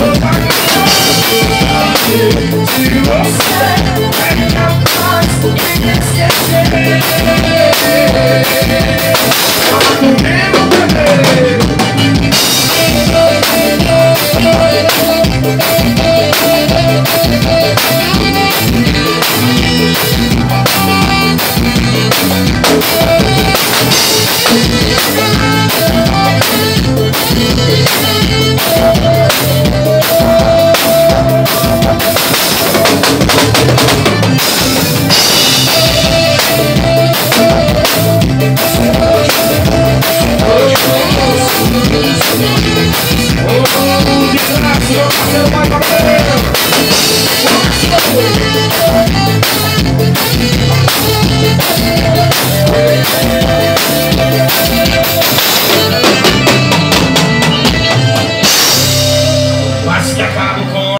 Yeah. Quase que acabo com